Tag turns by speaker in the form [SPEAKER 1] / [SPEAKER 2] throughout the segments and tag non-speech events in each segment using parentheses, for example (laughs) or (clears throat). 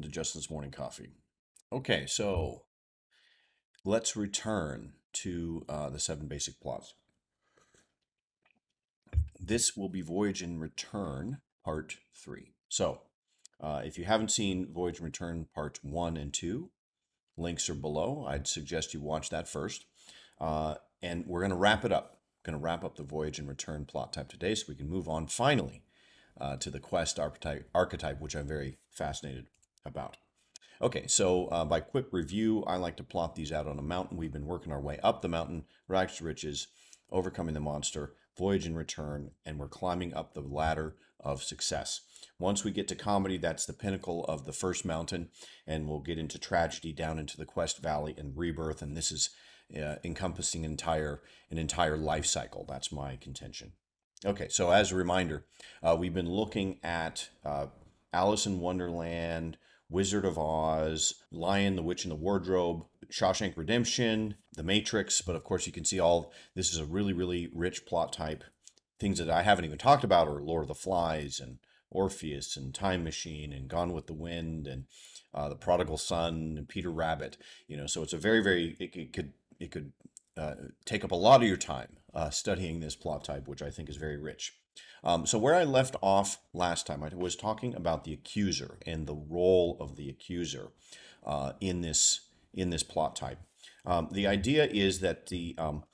[SPEAKER 1] Welcome to Justin's Morning Coffee. Okay, so let's return to uh, the seven basic plots. This will be Voyage and Return, Part 3. So, uh, if you haven't seen Voyage and Return Parts 1 and 2, links are below. I'd suggest you watch that first. Uh, and we're going to wrap it up. Going to wrap up the Voyage and Return plot type today so we can move on finally uh, to the quest archetype, archetype, which I'm very fascinated about. Okay, so uh, by quick review, I like to plot these out on a mountain. We've been working our way up the mountain, rags to riches, overcoming the monster, voyage and return, and we're climbing up the ladder of success. Once we get to comedy, that's the pinnacle of the first mountain, and we'll get into tragedy down into the quest valley and rebirth, and this is uh, encompassing entire an entire life cycle. That's my contention. Okay, so as a reminder, uh, we've been looking at uh, Alice in Wonderland, Wizard of Oz, Lion, the Witch, and the Wardrobe, Shawshank Redemption, The Matrix. But of course, you can see all this is a really, really rich plot type. Things that I haven't even talked about are Lord of the Flies and Orpheus and Time Machine and Gone with the Wind and uh, The Prodigal Son and Peter Rabbit. You know, so it's a very, very it, it could it could uh, take up a lot of your time uh, studying this plot type, which I think is very rich. Um, so where I left off last time, I was talking about the accuser and the role of the accuser uh, in this in this plot type. Um, the idea is that the um,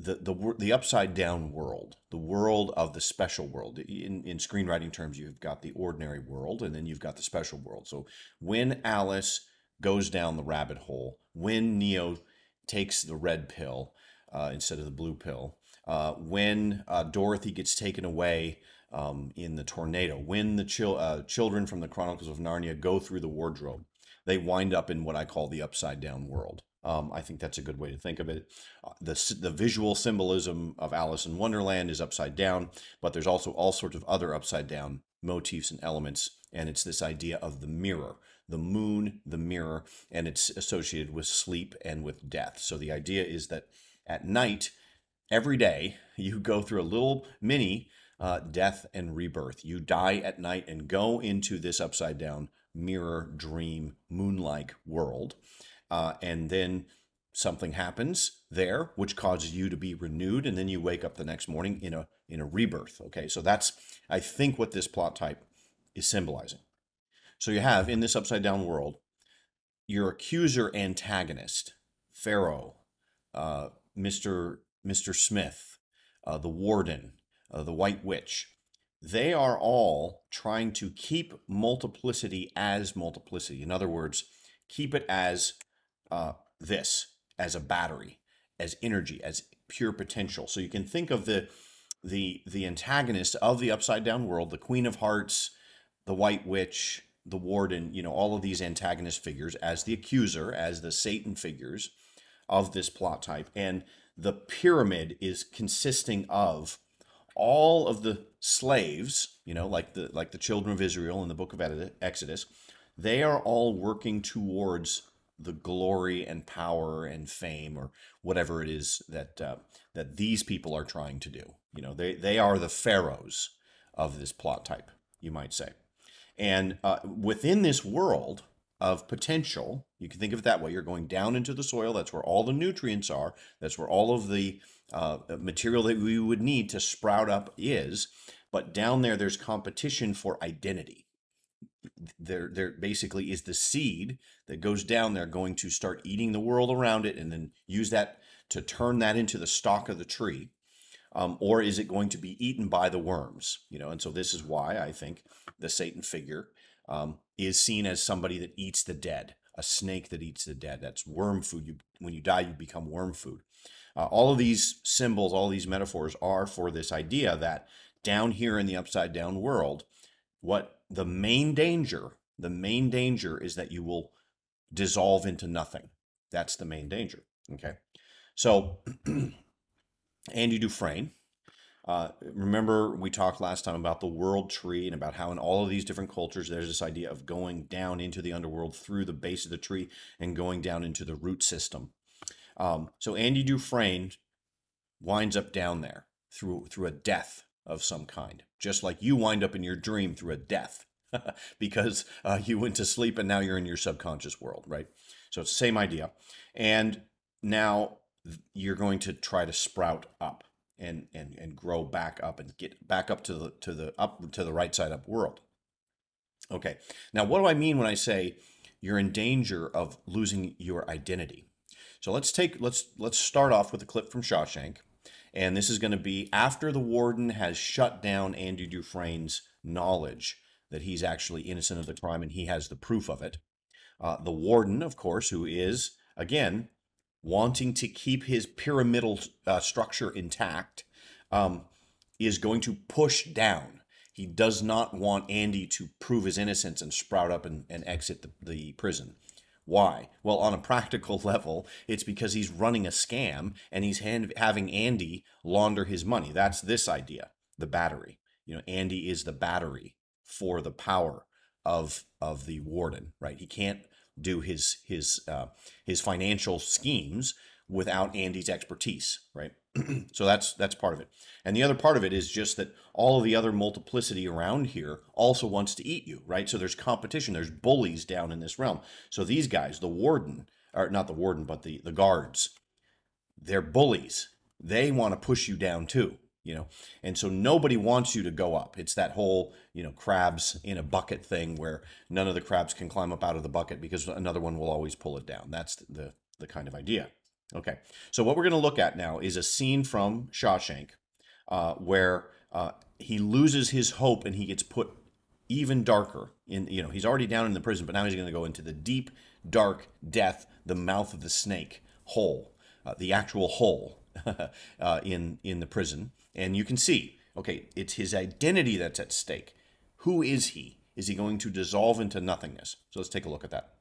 [SPEAKER 1] the, the the upside down world, the world of the special world. In in screenwriting terms, you've got the ordinary world, and then you've got the special world. So when Alice goes down the rabbit hole, when Neo takes the red pill uh, instead of the blue pill. Uh, when uh, Dorothy gets taken away um, in the tornado, when the chil- uh, children from the Chronicles of Narnia go through the wardrobe, they wind up in what I call the upside down world. Um, I think that's a good way to think of it. Uh, the, the visual symbolism of Alice in Wonderland is upside down, but there's also all sorts of other upside down motifs and elements, and it's this idea of the mirror the moon, the mirror, and it's associated with sleep and with death. So the idea is that at night, every day, you go through a little mini uh, death and rebirth. You die at night and go into this upside down mirror, dream, moon-like world. Uh, and then something happens there which causes you to be renewed and then you wake up the next morning in a in a rebirth okay so that's i think what this plot type is symbolizing so you have in this upside down world your accuser antagonist, Pharaoh, uh, Mr. Mr. Smith, uh, the warden, uh, the white witch. They are all trying to keep multiplicity as multiplicity. In other words, keep it as uh, this, as a battery, as energy, as pure potential. So you can think of the the the antagonist of the upside down world, the Queen of Hearts, the White Witch, the warden, you know, all of these antagonist figures as the accuser, as the Satan figures of this plot type. And the pyramid is consisting of all of the slaves, you know, like the like the children of Israel in the book of Exodus, they are all working towards the glory and power and fame or whatever it is that uh, that these people are trying to do. You know, they they are the pharaohs of this plot type, you might say. And uh, within this world of potential, you can think of it that way. You're going down into the soil. That's where all the nutrients are. That's where all of the uh, material that we would need to sprout up is. But down there, there's competition for identity. There, there basically is the seed that goes down there going to start eating the world around it and then use that to turn that into the stock of the tree um, or is it going to be eaten by the worms? You know, and so this is why I think the Satan figure um, is seen as somebody that eats the dead, a snake that eats the dead. That's worm food. You, when you die, you become worm food. Uh, all of these symbols, all these metaphors are for this idea that down here in the upside down world, what the main danger, the main danger is that you will dissolve into nothing. That's the main danger. Okay. So (clears throat) Andy Dufresne. Uh, remember, we talked last time about the world tree and about how in all of these different cultures, there's this idea of going down into the underworld through the base of the tree and going down into the root system. Um, so Andy Dufresne winds up down there through through a death of some kind, just like you wind up in your dream through a death (laughs) because uh, you went to sleep and now you're in your subconscious world, right? So it's the same idea. And now you're going to try to sprout up and and and grow back up and get back up to the to the up to the right side up world. Okay. Now what do I mean when I say you're in danger of losing your identity? So let's take let's let's start off with a clip from Shawshank. And this is going to be after the warden has shut down Andy Dufresne's knowledge that he's actually innocent of the crime and he has the proof of it. Uh, the warden, of course, who is, again, wanting to keep his pyramidal uh, structure intact, um, is going to push down. He does not want Andy to prove his innocence and sprout up and, and exit the, the prison. Why? Well, on a practical (laughs) level, it's because he's running a scam and he's hand, having Andy launder his money. That's this idea, the battery. You know, Andy is the battery for the power of of the warden, right? He can't do his his uh, his financial schemes without Andy's expertise, right? (clears throat) so that's that's part of it. And the other part of it is just that all of the other multiplicity around here also wants to eat you, right? So there's competition, there's bullies down in this realm. So these guys, the warden, or not the warden, but the the guards, they're bullies. They want to push you down too you know? And so nobody wants you to go up. It's that whole you know crabs in a bucket thing where none of the crabs can climb up out of the bucket because another one will always pull it down. That's the the kind of idea. Okay. So what we're going to look at now is a scene from shawshank uh, where uh, he loses his hope and he gets put even darker in you know he's already down in the prison but now he's going to go into the deep dark death the mouth of the snake hole uh, the actual hole (laughs) uh, in in the prison and you can see, okay, it's his identity that's at stake. Who is he? Is he going to dissolve into nothingness? So let's take a look at that.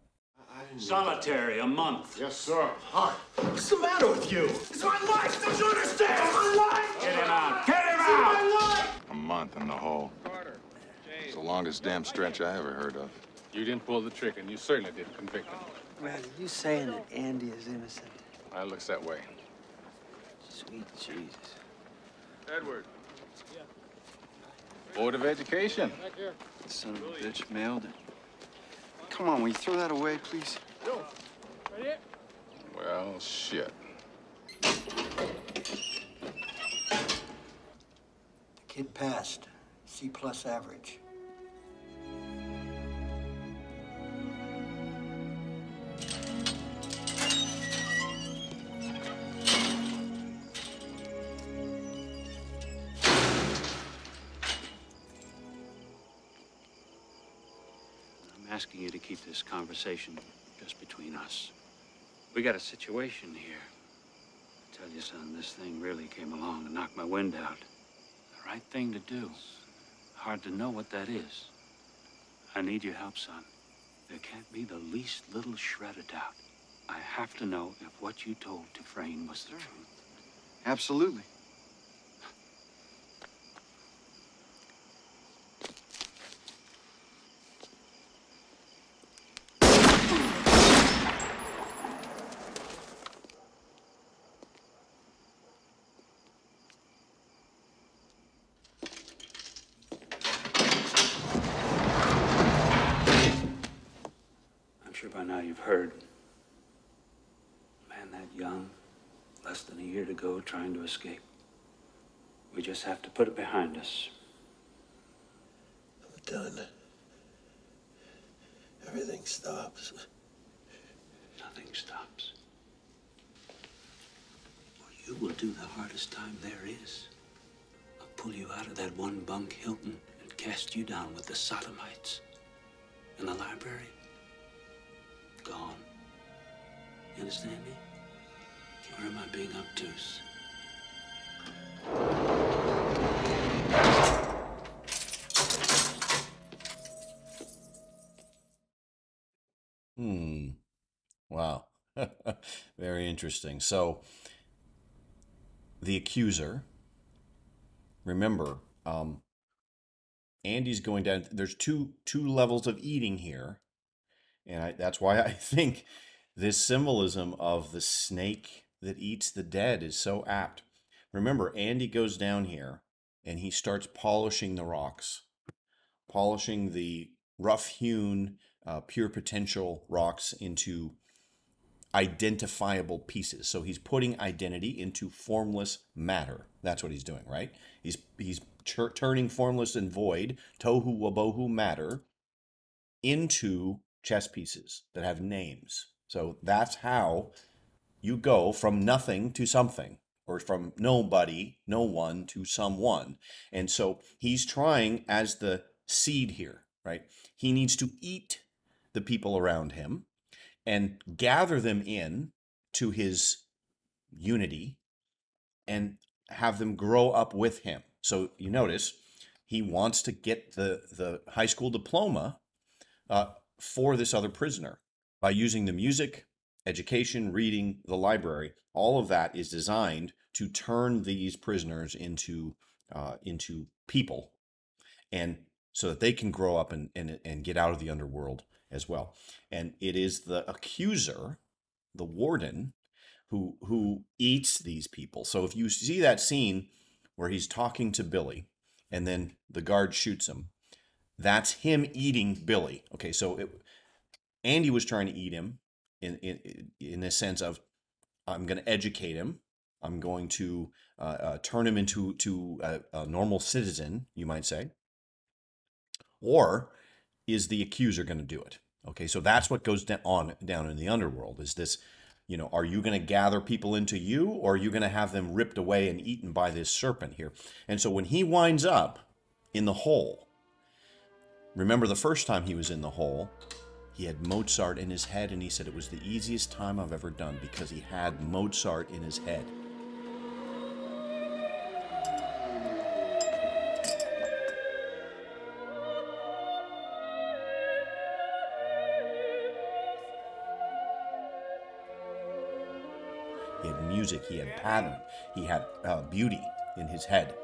[SPEAKER 2] Solitary, a month.
[SPEAKER 3] Yes, sir. Hi.
[SPEAKER 4] What's the matter with you?
[SPEAKER 3] It's my life. Don't you understand? It's my life.
[SPEAKER 2] Get him out. Get him out.
[SPEAKER 3] It's
[SPEAKER 2] out.
[SPEAKER 3] my life.
[SPEAKER 5] A month in the hole. It's the longest damn stretch I ever heard of.
[SPEAKER 6] You didn't pull the trigger, and you certainly didn't convict him.
[SPEAKER 4] Well, you saying that Andy is innocent?
[SPEAKER 6] Well, it looks that way.
[SPEAKER 4] Sweet Jesus.
[SPEAKER 6] Edward. Yeah. Board of Education.
[SPEAKER 4] Son of a bitch mailed it. Come on, will you throw that away, please? No. Ready?
[SPEAKER 6] Well, shit.
[SPEAKER 4] The kid passed. C plus average.
[SPEAKER 2] Conversation just between us. We got a situation here. I tell you, son, this thing really came along and knocked my wind out. The right thing to do. Hard to know what that is. I need your help, son. There can't be the least little shred of doubt. I have to know if what you told Dufresne was the truth.
[SPEAKER 4] Absolutely.
[SPEAKER 2] By now you've heard. Man that young, less than a year to go, trying to escape. We just have to put it behind us.
[SPEAKER 7] I'm done. Everything stops.
[SPEAKER 2] Nothing stops. Or you will do the hardest time there is. I'll pull you out of that one bunk Hilton and cast you down with the sodomites. In the library. Gone. You understand me? Or am I being obtuse?
[SPEAKER 1] Hmm. Wow. (laughs) Very interesting. So, the accuser, remember, um, Andy's going down. There's two two levels of eating here, and I, that's why I (laughs) think this symbolism of the snake that eats the dead is so apt. Remember, Andy goes down here and he starts polishing the rocks, polishing the rough hewn, uh, pure potential rocks into identifiable pieces. So he's putting identity into formless matter. That's what he's doing, right? He's he's tur- turning formless and void, tohu wabohu matter, into chess pieces that have names. So that's how you go from nothing to something or from nobody, no one to someone. And so he's trying as the seed here, right? He needs to eat the people around him and gather them in to his unity and have them grow up with him. So you notice he wants to get the, the high school diploma uh, for this other prisoner by using the music, education, reading, the library. All of that is designed to turn these prisoners into uh, into people, and so that they can grow up and, and and get out of the underworld as well. And it is the accuser, the warden, who who eats these people. So if you see that scene where he's talking to Billy, and then the guard shoots him, that's him eating Billy. Okay, so it, Andy was trying to eat him in in in the sense of I'm going to educate him. I'm going to uh, uh, turn him into to a, a normal citizen, you might say. Or is the accuser going to do it? Okay, so that's what goes on down in the underworld. Is this, you know, are you going to gather people into you, or are you going to have them ripped away and eaten by this serpent here? And so when he winds up in the hole, remember the first time he was in the hole, he had Mozart in his head, and he said it was the easiest time I've ever done because he had Mozart in his head. He had music, he had pattern, he had uh, beauty in his head.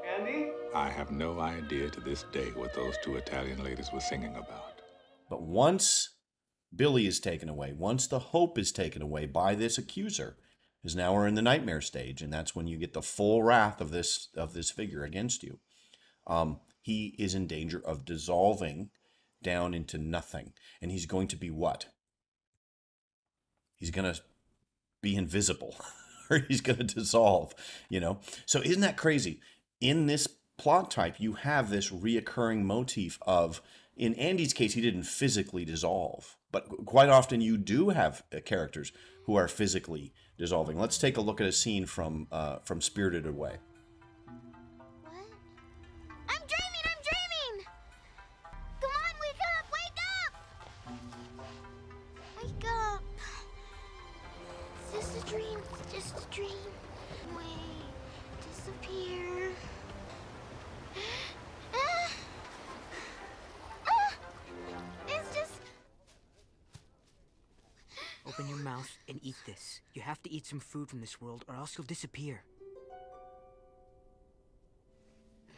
[SPEAKER 6] I have no idea to this day what those two Italian ladies were singing about.
[SPEAKER 1] But once Billy is taken away, once the hope is taken away by this accuser, is now we're in the nightmare stage, and that's when you get the full wrath of this of this figure against you. Um, he is in danger of dissolving down into nothing, and he's going to be what? He's going to be invisible, (laughs) or he's going to dissolve. You know. So isn't that crazy? In this plot type, you have this reoccurring motif of in Andy's case, he didn't physically dissolve, but quite often you do have uh, characters who are physically dissolving. Let's take a look at a scene from uh, from Spirited Away.
[SPEAKER 8] This. You have to eat some food from this world, or else you'll disappear.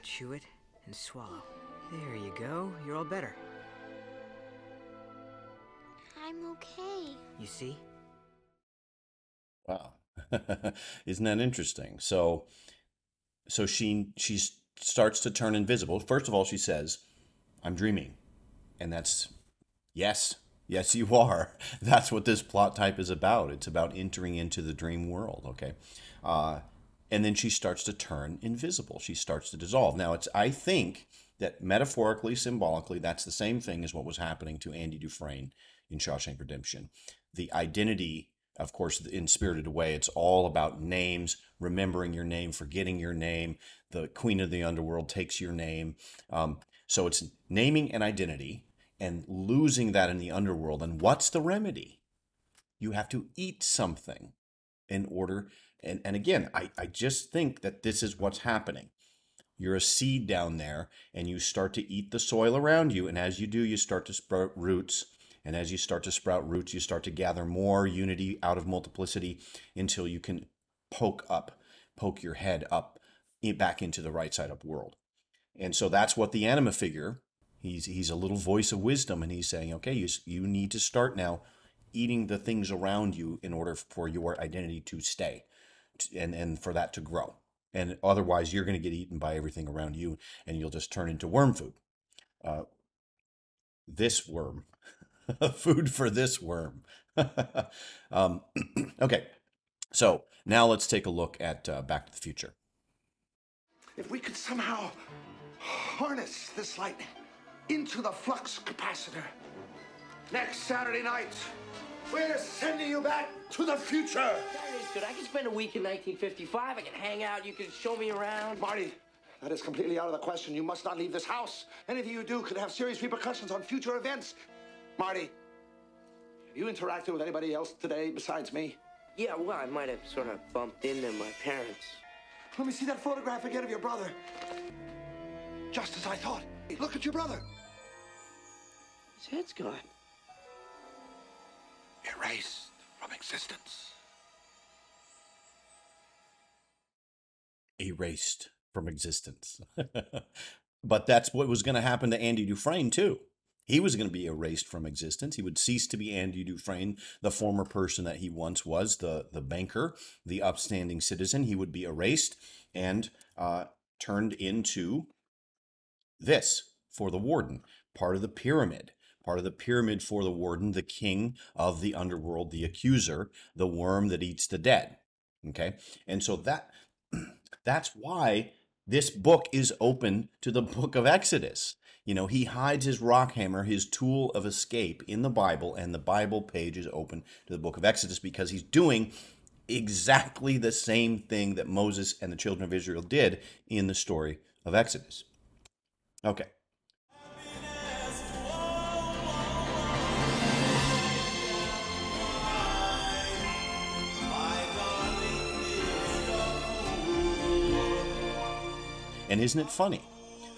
[SPEAKER 8] Chew it and swallow. There you go. You're all better.
[SPEAKER 7] I'm okay.
[SPEAKER 8] You see?
[SPEAKER 1] Wow, (laughs) isn't that interesting? So, so she she starts to turn invisible. First of all, she says, "I'm dreaming," and that's yes, yes, you are. (laughs) That's what this plot type is about. It's about entering into the dream world. Okay, uh, and then she starts to turn invisible. She starts to dissolve. Now, it's I think that metaphorically, symbolically, that's the same thing as what was happening to Andy Dufresne in Shawshank Redemption. The identity, of course, in Spirited Away, it's all about names, remembering your name, forgetting your name. The Queen of the Underworld takes your name. Um, so it's naming an identity and losing that in the underworld. And what's the remedy? You have to eat something in order. And, and again, I, I just think that this is what's happening. You're a seed down there, and you start to eat the soil around you. And as you do, you start to sprout roots. And as you start to sprout roots, you start to gather more unity out of multiplicity until you can poke up, poke your head up eh, back into the right side up world. And so that's what the anima figure, he's, he's a little voice of wisdom, and he's saying, okay, you, you need to start now eating the things around you in order for your identity to stay and, and for that to grow. And otherwise, you're going to get eaten by everything around you, and you'll just turn into worm food. Uh, this worm. (laughs) Food for this worm. (laughs) um, (clears throat) okay, so now let's take a look at uh, Back to the Future.
[SPEAKER 3] If we could somehow harness this light into the flux capacitor, next Saturday night, we're sending you back to the future.
[SPEAKER 9] Saturday's good. I can spend a week in 1955. I can hang out. You can show me around.
[SPEAKER 3] Marty, that is completely out of the question. You must not leave this house. Anything you do could have serious repercussions on future events. Marty, have you interacted with anybody else today besides me?
[SPEAKER 9] Yeah, well, I might have sort of bumped into my parents.
[SPEAKER 3] Let me see that photograph again of your brother. Just as I thought. Look at your brother.
[SPEAKER 9] His head's gone.
[SPEAKER 3] Erased from existence.
[SPEAKER 1] Erased from existence. (laughs) but that's what was going to happen to Andy Dufresne, too. He was going to be erased from existence. He would cease to be Andy Dufresne, the former person that he once was, the, the banker, the upstanding citizen. He would be erased and uh, turned into this for the warden, part of the pyramid. Part of the pyramid for the warden, the king of the underworld, the accuser, the worm that eats the dead. Okay. And so that (clears throat) that's why this book is open to the (laughs) book of Exodus. You know, he hides his rock hammer, his tool of escape, in the Bible, and the Bible page is open to the book of Exodus because he's doing exactly the same thing that Moses and the children of Israel did in the story of Exodus. Okay. And isn't it funny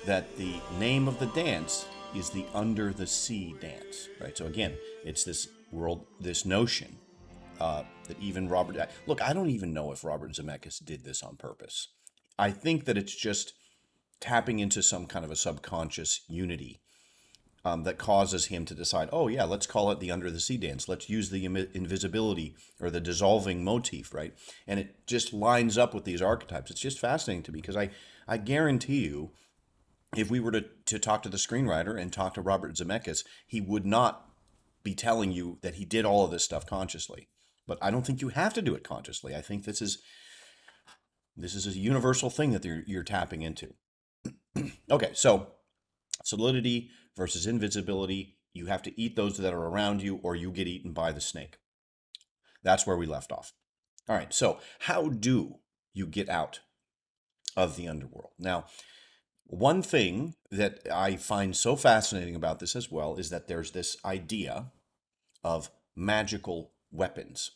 [SPEAKER 1] that the name of the dance is the Under the Sea dance, right? So again, it's this world, this notion uh, that even Robert. Look, I don't even know if Robert Zemeckis did this on purpose. I think that it's just tapping into some kind of a subconscious unity um, that causes him to decide, oh yeah, let's call it the under the sea dance. Let's use the imi- invisibility or the dissolving motif, right? And it just lines up with these archetypes. It's just fascinating to me because I, I guarantee you, if we were to, to talk to the screenwriter and talk to Robert Zemeckis, he would not be telling you that he did all of this stuff consciously. But I don't think you have to do it consciously. I think this is this is a universal thing that you're, you're tapping into. (clears throat) okay, so solidity versus invisibility. You have to eat those that are around you, or you get eaten by the snake. That's where we left off. All right, so how do you get out of the underworld? Now, one thing that I find so fascinating about this as well is that there's this idea of magical weapons.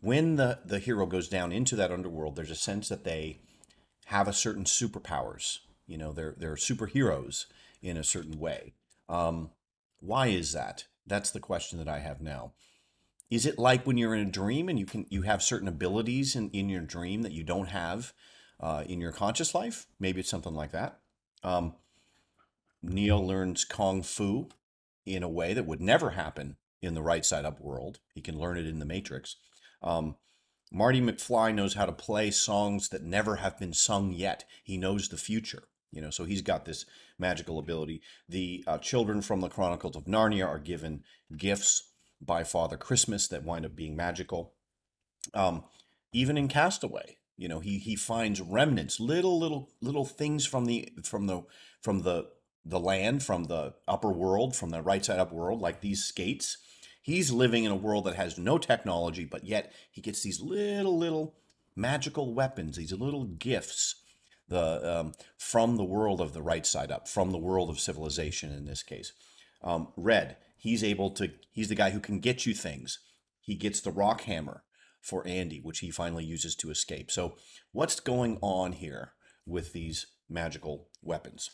[SPEAKER 1] When the, the hero goes down into that underworld, there's a sense that they have a certain superpowers. You know, they're they're superheroes in a certain way. Um, why is that? That's the question that I have now. Is it like when you're in a dream and you can you have certain abilities in, in your dream that you don't have uh, in your conscious life? Maybe it's something like that. Um, Neo learns kung fu in a way that would never happen in the right side up world. He can learn it in the Matrix. Um, Marty McFly knows how to play songs that never have been sung yet. He knows the future, you know, so he's got this magical ability. The uh, children from the Chronicles of Narnia are given gifts by Father Christmas that wind up being magical. Um, even in Castaway, you know, he he finds remnants, little little little things from the from the from the the land, from the upper world, from the right side up world, like these skates He's living in a world that has no technology, but yet he gets these little, little magical weapons, these little gifts the, um, from the world of the right side up, from the world of civilization in this case. Um, Red, he's able to, he's the guy who can get you things. He gets the rock hammer for Andy, which he finally uses to escape. So, what's going on here with these magical weapons?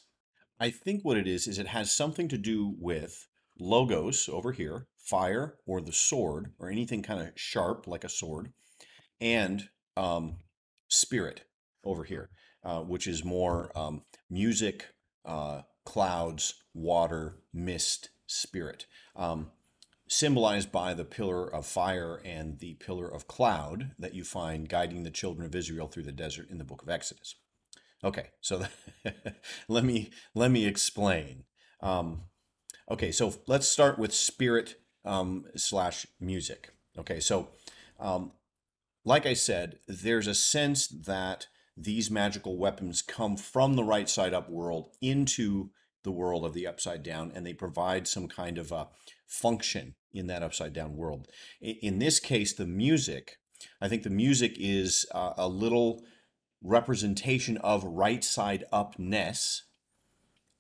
[SPEAKER 1] I think what it is is it has something to do with logos over here, fire or the sword or anything kind of sharp like a sword, and um, spirit over here, uh, which is more um, music, uh, clouds, water, mist, spirit. Um, symbolized by the pillar of fire and the pillar of cloud that you find guiding the children of Israel through the desert in the book of Exodus. Okay, so (laughs) let me let me explain. Um, Okay, so let's start with spirit um, slash music. Okay, so um, like I said, there's a sense that these magical weapons come from the right side up world into the world of the upside down, and they provide some kind of a function in that upside down world. In this case, the music, I think the music is uh, a little representation of right side upness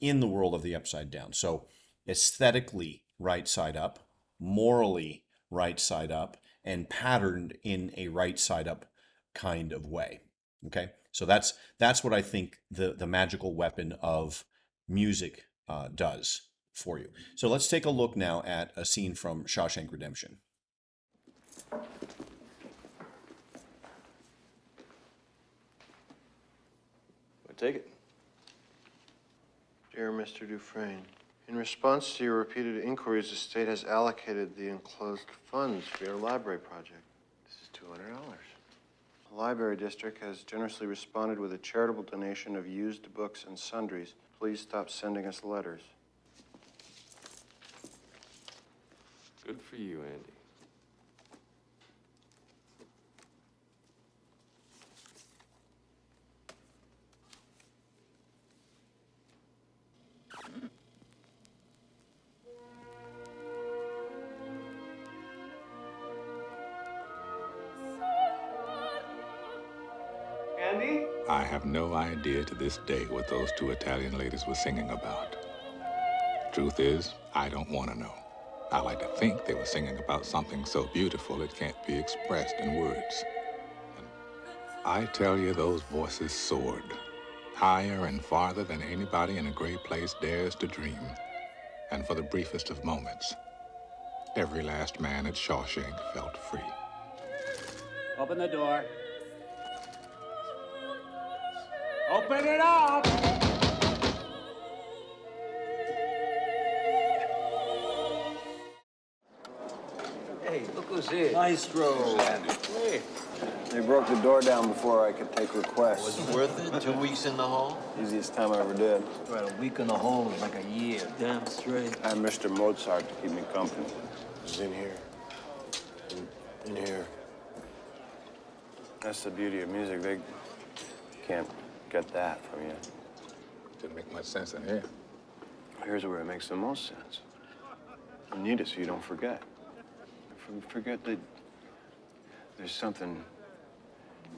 [SPEAKER 1] in the world of the upside down. So aesthetically right side up, morally right side up, and patterned in a right side up kind of way. Okay, so that's that's what I think the the magical weapon of music uh, does for you. So let's take a look now at a scene from Shawshank Redemption.
[SPEAKER 10] I take it.
[SPEAKER 11] Dear Mr. Dufresne, in response to your repeated inquiries, the state has allocated the enclosed funds for your library project.
[SPEAKER 10] This is two hundred dollars.
[SPEAKER 11] The library district has generously responded with a charitable donation of used books and sundries. Please stop sending us letters.
[SPEAKER 10] Good for you, Andy.
[SPEAKER 9] Andy?
[SPEAKER 6] I have no idea to this day what those two Italian ladies were singing about. Truth is, I don't want to know. I like to think they were singing about something so beautiful it can't be expressed in words. And I tell you, those voices soared higher and farther than anybody in a great place dares to dream. And for the briefest of moments, every last man at Shawshank felt free.
[SPEAKER 2] Open the door. Open it up!
[SPEAKER 9] Hey, look who's here.
[SPEAKER 10] Maestro.
[SPEAKER 9] Hey.
[SPEAKER 11] They broke the door down before I could take requests.
[SPEAKER 10] Was it worth it? Two weeks in the hole?
[SPEAKER 11] Easiest time I ever did.
[SPEAKER 9] Right, a week in the hole is like a year.
[SPEAKER 10] Damn straight.
[SPEAKER 11] I had Mr. Mozart to keep me company. He's in here. In, in here. That's the beauty of music. They can't get that from you.
[SPEAKER 6] Didn't make much sense in here.
[SPEAKER 11] Here's where it makes the most sense. You need it so you don't forget. For- Forget that there's something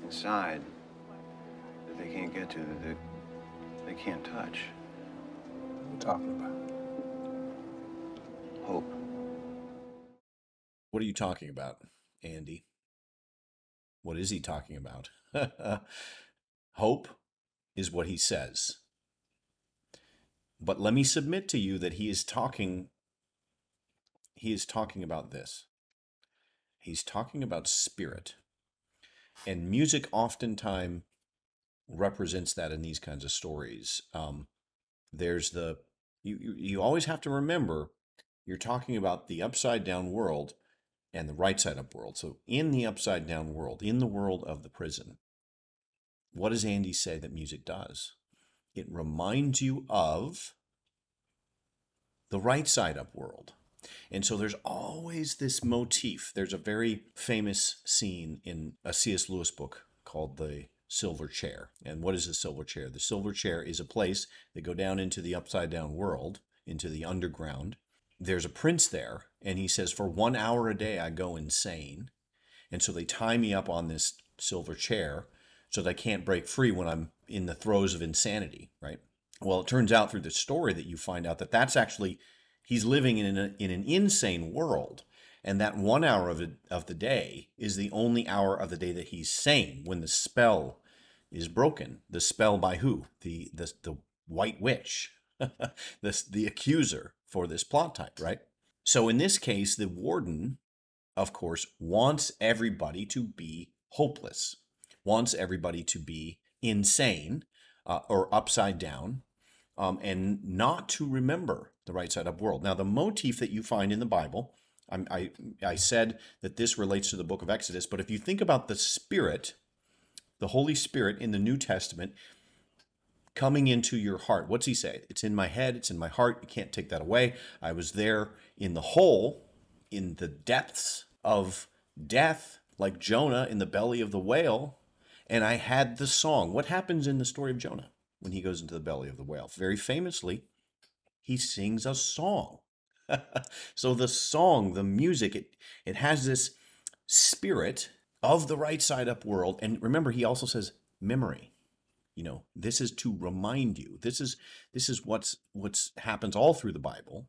[SPEAKER 11] inside that they can't get to, that they, they can't touch.
[SPEAKER 6] What are you talking about?
[SPEAKER 11] Hope.
[SPEAKER 1] What are you talking about, Andy? What is he talking about? (laughs) Hope is what he says. But let me submit to you that he is talking he is talking about this. He's talking about spirit. And music oftentimes represents that in these kinds of stories. Um, there's the you, you you always have to remember you're talking about the upside down world and the right side up world. So in the upside down world, in the world of the prison, what does Andy say that music does? It reminds you of the right side up world. And so there's always this motif. There's a very famous scene in a C.S. Lewis book called The Silver Chair. And what is the silver chair? The silver chair is a place they go down into the upside down world, into the underground. There's a prince there, and he says, For one hour a day, I go insane. And so they tie me up on this silver chair so that I can't break free when I'm in the throes of insanity, right? Well, it turns out through the story that you find out that that's actually he's living in an, in an insane world. And that one hour of, it, of the day is the only hour of the day that he's sane when the spell is broken. The spell by who? The the, the white witch. (laughs) This the accuser for this plot type right? So in this case the warden of course wants everybody to be hopeless wants everybody to be insane uh, or upside down um, and not to remember the right side up world. Now, the motif that you find in the Bible, I, I said that this relates to the book of Exodus, but if you think about the Spirit, the Holy Spirit in the New Testament, coming into your heart. What's he say? It's in my head, it's in my heart. You can't take that away. I was there in the hole, in the depths of death, like Jonah in the belly of the whale, and I had the song. What happens in the story of Jonah when he goes into the belly of the whale? Very famously, he sings a song. (laughs) so the song, the music, it, it has this spirit of the right side up world. And remember, he also says memory. You know, this is to remind you. This is this is what's what's happens all through the Bible,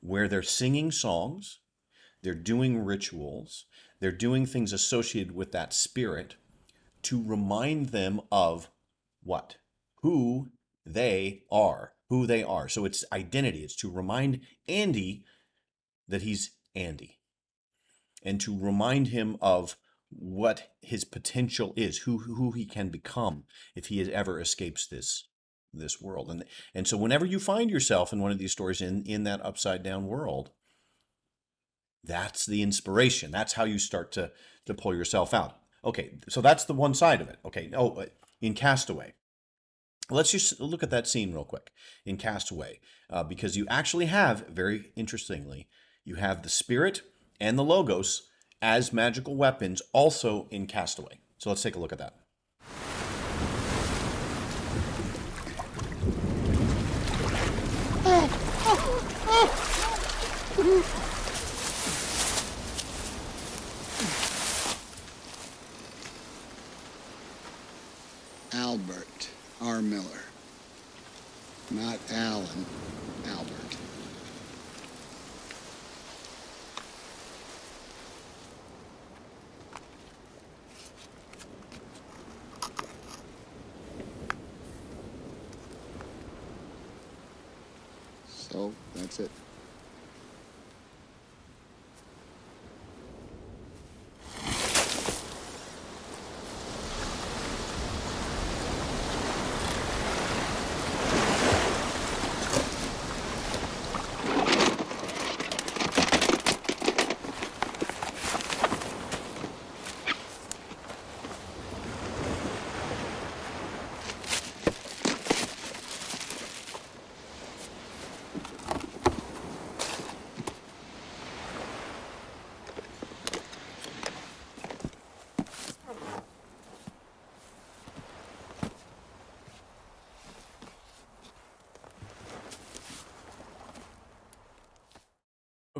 [SPEAKER 1] where they're singing songs, they're doing rituals, they're doing things associated with that spirit to remind them of what? Who they are. Who they are. So it's identity. It's to remind Andy that he's Andy and to remind him of what his potential is, who who he can become if he ever escapes this this world. And and so whenever you find yourself in one of these stories in in that upside down world, that's the inspiration. That's how you start to to pull yourself out. Okay, so that's the one side of it. Okay, oh, uh, in Castaway. Let's just look at that scene real quick in Castaway, uh, because you actually have, very interestingly, you have the spirit and the logos as magical weapons also in Castaway. So let's take a look at that. (laughs)
[SPEAKER 12] R. Miller. Not Alan, Albert. So that's it.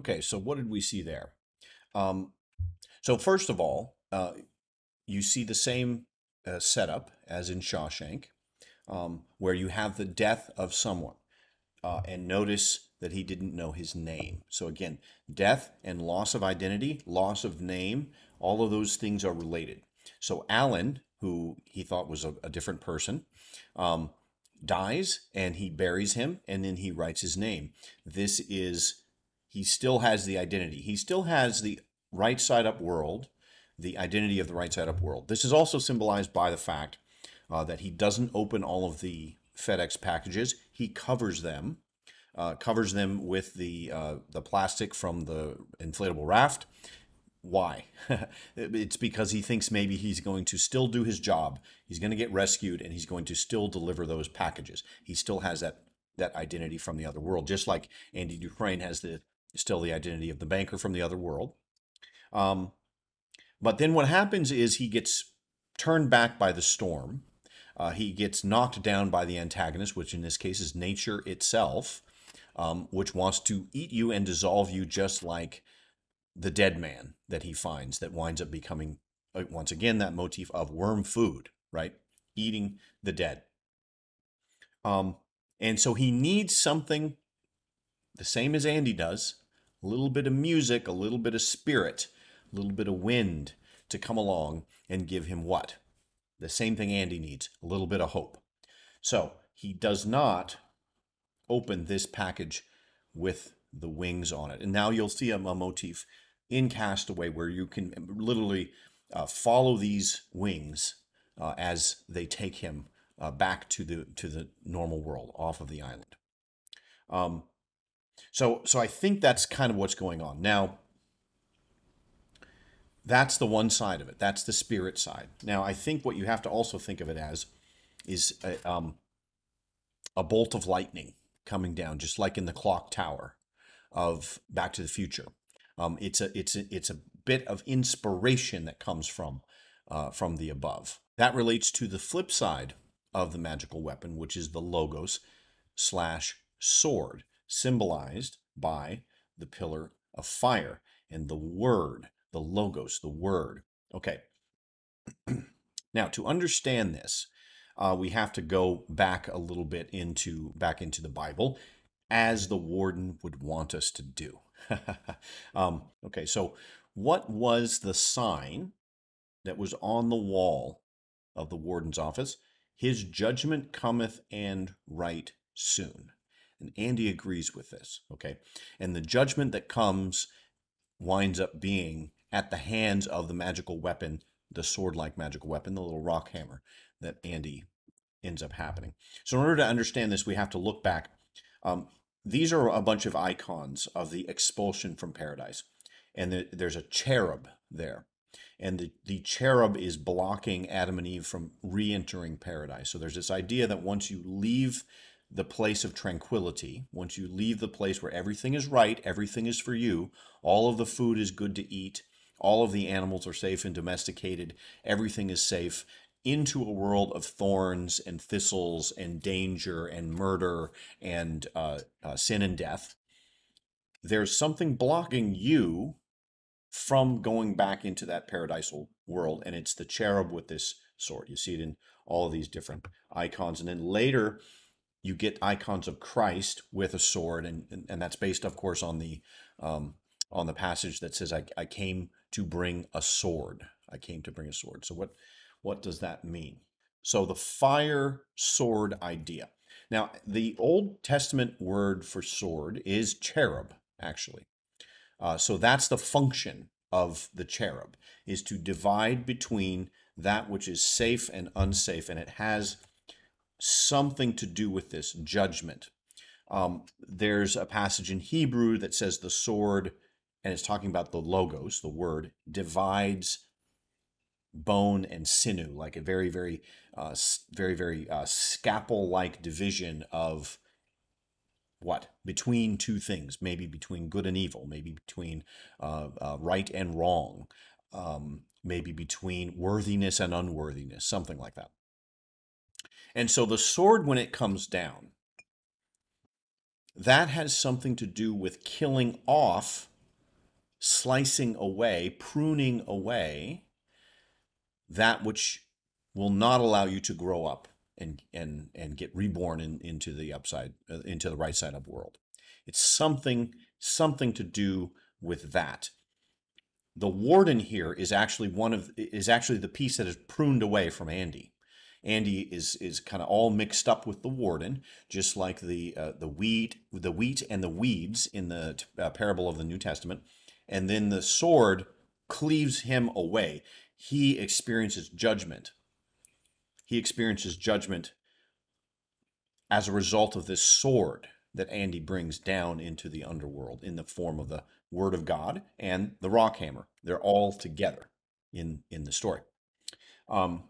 [SPEAKER 1] Okay, so what did we see there? Um, so first of all, uh, you see the same uh, setup as in Shawshank, um, where you have the death of someone, uh, and notice that he didn't know his name. So again, death and loss of identity, loss of name, all of those things are related. So Alan, who he thought was a, a different person, um, dies, and he buries him, and then he writes his name. This is he still has the identity. He still has the right side up world, the identity of the right side up world. This is also symbolized by the fact uh, that he doesn't open all of the FedEx packages. He covers them, uh, covers them with the uh, the plastic from the inflatable raft. Why? (laughs) it's because he thinks maybe he's going to still do his job. He's going to get rescued, and he's going to still deliver those packages. He still has that that identity from the other world, just like Andy Dufresne has the still the identity of the banker from the other world. Um, but then what happens is he gets turned back by the storm. Uh, he gets knocked down by the antagonist, which in this case is nature itself, um, which wants to eat you and dissolve you just like the dead man that he finds, that winds up becoming, uh, once again, that motif of worm food, right? Eating the dead. Um, and so he needs something the same as Andy does a little bit of music, a little bit of spirit, a little bit of wind to come along and give him what? The same thing Andy needs a little bit of hope. So he does not open this package with the wings on it. And now you'll see a, a motif in Castaway where you can literally uh, follow these wings uh, as they take him uh, back to the to the normal world off of the island. Um, so, so I think that's kind of what's going on. Now, that's the one side of it. That's the spirit side. Now, I think what you have to also think of it as is uh, um, a bolt of lightning coming down, just like in the clock tower of Back to the Future. Um, it's a it's a it's a bit of inspiration that comes from uh, from the above. That relates to the flip side of the magical weapon, which is the logos slash sword, symbolized by the pillar of fire and the word, the logos, the word. Okay. (clears throat) now, to understand this, uh, we have to go back a little bit into back into the Bible, as the warden would want us to do. (laughs) um, okay, so what was the sign that was on the wall of the warden's office? His judgment cometh and right soon. And Andy agrees with this, okay? And the judgment that comes winds up being at the hands of the magical weapon, the sword like magical weapon, the little rock hammer that Andy ends up happening. So, in order to understand this, we have to look back. Um, these are a bunch of icons of the expulsion from paradise. And the, there's a cherub there. And the, the cherub is blocking Adam and Eve from re entering paradise. So, there's this idea that once you leave the place of tranquility, once you leave the place where everything is right, everything is for you, all of the food is good to eat, all of the animals are safe and domesticated, everything is safe, into a world of thorns and thistles and danger and murder and uh, uh, sin and death, there's something blocking you from going back into that paradisal world, and it's the cherub with this sword. You see it in all of these different icons, and then later you get icons of Christ with a sword, and and, and that's based, of course, on the um, on the passage that says, I, "I came to bring a sword." I came to bring a sword. So what what does that mean? So the fire sword idea. Now, the Old Testament word for sword is cherub, actually. Uh, so that's the function of the cherub, is to divide between that which is safe and unsafe, and it has something to do with this judgment. Um, there's a passage in Hebrew that says the sword, and it's talking about the logos, the word, divides bone and sinew, like a very, very, uh, very, very uh, scalpel-like division of what? Between two things, maybe between good and evil, maybe between uh, uh, right and wrong, um, maybe between worthiness and unworthiness, something like that. And so the sword, when it comes down, that has something to do with killing off, slicing away, pruning away that which will not allow you to grow up and and and get reborn in, into the upside uh, into the right side of the world. It's something something to do with that. The warden here is actually one of is actually the piece that is pruned away from andy andy is is kind of all mixed up with the warden just like the uh, the wheat the wheat and the weeds in the uh, parable of the new testament and then the sword cleaves him away he experiences judgment. He experiences judgment as a result of this sword that Andy brings down into the underworld in the form of the Word of God and the rock hammer. They're all together in, in the story. Um,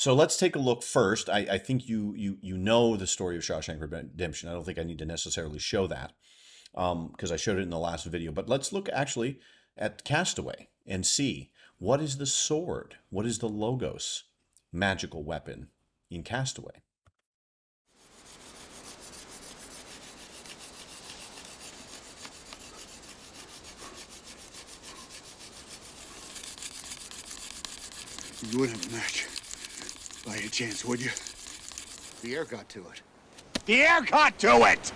[SPEAKER 1] so let's take a look first. I, I think you, you you know the story of Shawshank Redemption. I don't think I need to necessarily show that because um, I showed it in the last video. But let's look actually at Castaway and see what is the sword, what is the Logos magical weapon in Castaway.
[SPEAKER 12] You wouldn't match by any chance, would you? The air got to it.
[SPEAKER 13] The air got to it!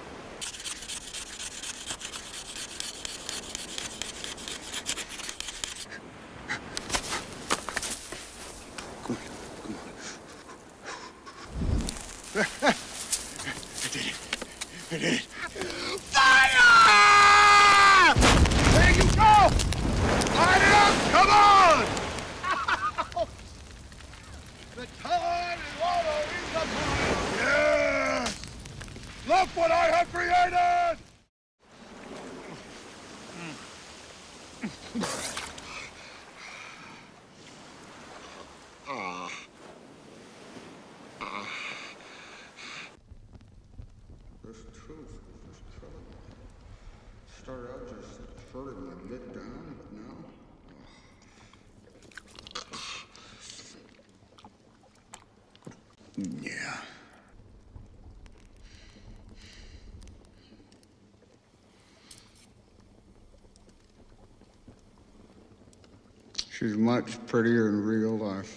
[SPEAKER 12] She's much prettier in real life.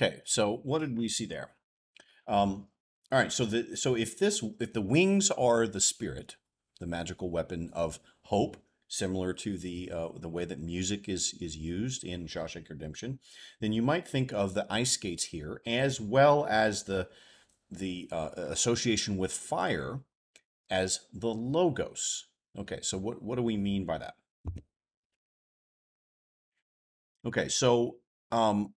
[SPEAKER 1] Okay, so what did we see there? Um, all right, so the so if this if the wings are the spirit, the magical weapon of hope, similar to the uh, the way that music is is used in Shawshank Redemption, then you might think of the ice skates here as well as the the uh, association with fire as the logos. Okay, so what what do we mean by that? Okay, so um,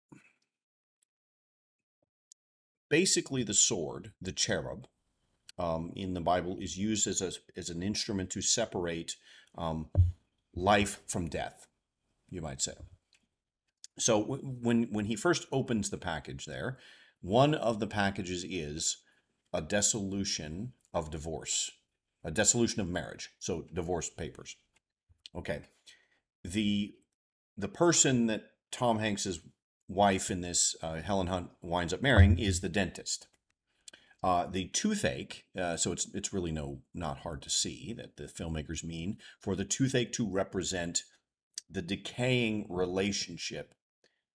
[SPEAKER 1] basically the sword, the cherub, um, in the Bible is used as a, as an instrument to separate um, life from death, you might say. So w- when when he first opens the package there, one of the packages is a dissolution of divorce, a dissolution of marriage, so divorce papers. Okay. The the person that Tom Hanks's wife in this uh, Helen Hunt winds up marrying is the dentist. Uh, the toothache, uh, so it's it's really no not hard to see that the filmmakers mean for the toothache to represent the decaying relationship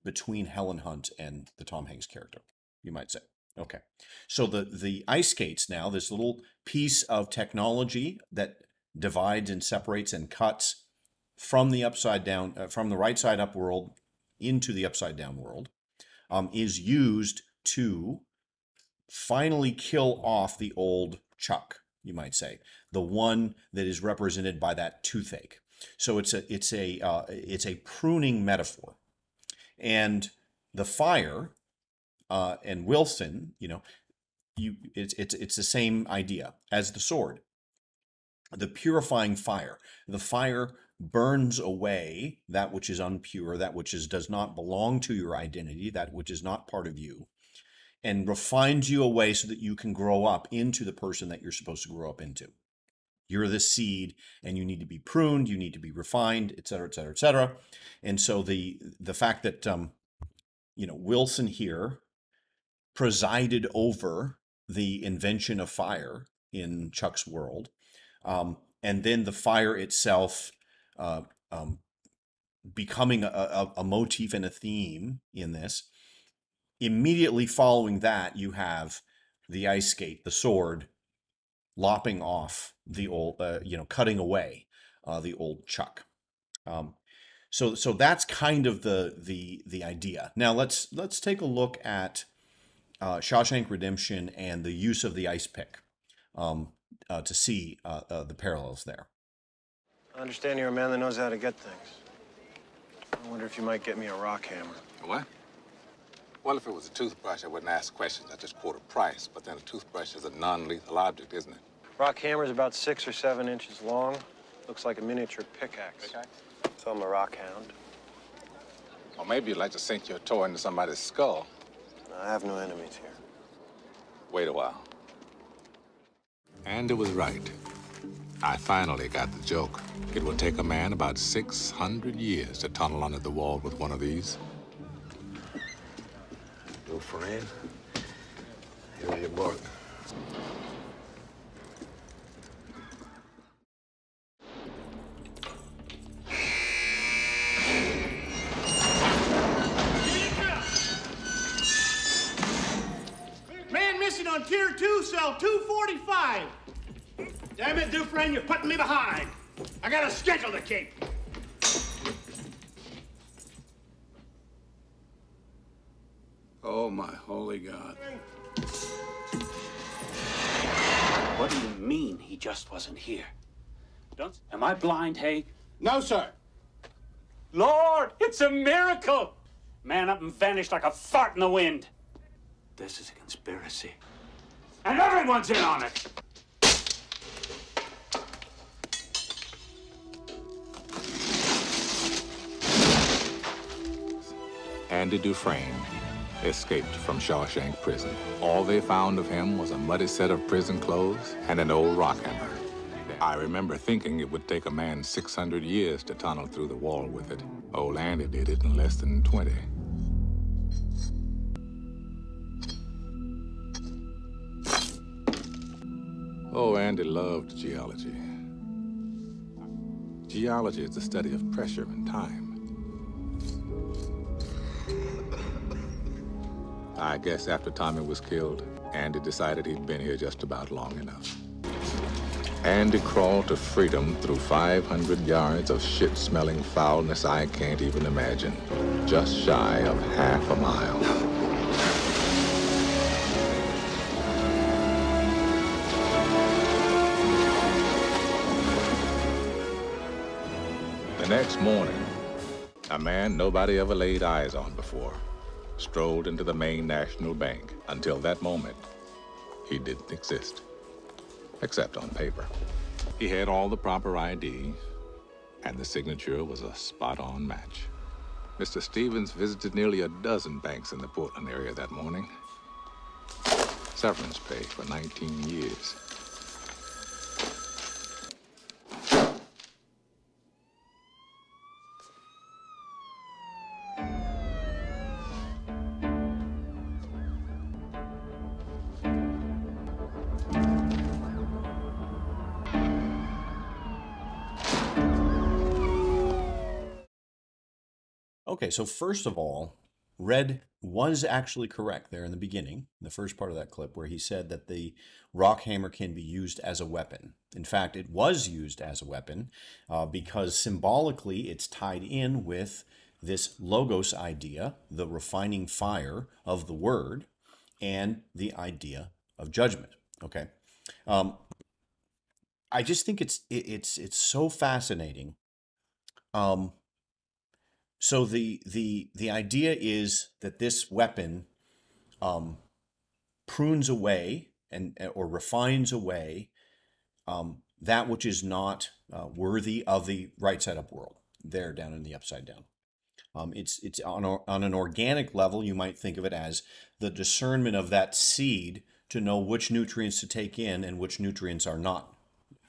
[SPEAKER 1] between Helen Hunt and the Tom Hanks character, you might say. Okay, so the the ice skates now, this little piece of technology that divides and separates and cuts from the upside down, uh, from the right side up world into the upside down world, um, is used to finally kill off the old Chuck, you might say, the one that is represented by that toothache. So it's a it's a uh, it's a pruning metaphor, and the fire uh, and Wilson, you know, you it's it's it's the same idea as the sword. The purifying fire, the fire burns away that which is unpure, that which is does not belong to your identity, that which is not part of you, and refines you away so that you can grow up into the person that you're supposed to grow up into. You're the seed, and you need to be pruned, you need to be refined, et cetera, et cetera, et cetera. And so the the fact that um, you know Wilson here presided over the invention of fire in Chuck's world, um, and then the fire itself uh, um, becoming a, a, a motif and a theme in this. Immediately following that, you have the ice skate, the sword, lopping off the old, uh, you know, cutting away uh, the old Chuck. Um, so, so that's kind of the the the idea. Now let's let's take a look at uh, Shawshank Redemption and the use of the ice pick um, uh, to see uh, uh, the parallels there.
[SPEAKER 11] I understand you're a man that knows how to get things. I wonder if you might get me a rock hammer.
[SPEAKER 6] What? Well, if it was a toothbrush, I wouldn't ask questions. I'd just quote a price. But then a toothbrush is a non-lethal object, isn't it?
[SPEAKER 11] Rock hammer's about six or seven inches long. Looks like a miniature pickaxe. So I'm a rock hound.
[SPEAKER 6] Or maybe you'd like to sink your toe into somebody's skull.
[SPEAKER 11] I have no enemies here.
[SPEAKER 6] Wait a while. And it was right. I finally got the joke. It will take a man about 600 years to tunnel under the wall with one of these.
[SPEAKER 10] Your friend, here's your book.
[SPEAKER 13] Man missing on tier two, cell 245. Damn it, Dufresne, you're putting me behind. I got a schedule to keep.
[SPEAKER 2] Oh, my holy God.
[SPEAKER 14] What do you mean he just wasn't here? Don't. Am I blind, Haig?
[SPEAKER 13] No, sir.
[SPEAKER 14] Lord, it's a miracle!
[SPEAKER 2] Man up and vanished like a fart in the wind. This is a conspiracy. And everyone's in on it.
[SPEAKER 6] Andy Dufresne escaped from Shawshank Prison. All they found of him was a muddy set of prison clothes and an old rock hammer. I remember thinking it would take a man 600 years to tunnel through the wall with it. Old Andy did it in less than 20. Oh, Andy loved geology. Geology is the study of pressure and time. I guess after Tommy was killed, Andy decided he'd been here just about long enough. Andy crawled to freedom through 500 yards of shit-smelling foulness I can't even imagine. Just shy of half a mile. The next morning, a man nobody ever laid eyes on before strolled into the Maine National Bank. Until that moment, he didn't exist, except on paper. He had all the proper ID, and the signature was a spot-on match. Mr. Stevens visited nearly a dozen banks in the Portland area that morning. Severance pay for 19 years.
[SPEAKER 1] Okay, so first of all, Red was actually correct there in the beginning, the first part of that clip, where he said that the rock hammer can be used as a weapon. In fact, it was used as a weapon uh, because symbolically it's tied in with this logos idea, the refining fire of the word, and the idea of judgment. Okay, um, I just think it's it, it's it's so fascinating. Um, so the the the idea is that this weapon um, prunes away and or refines away um, that which is not uh, worthy of the right side up world there down in the upside down. Um, it's it's on, a, on an organic level you might think of it as the discernment of that seed to know which nutrients to take in and which nutrients are not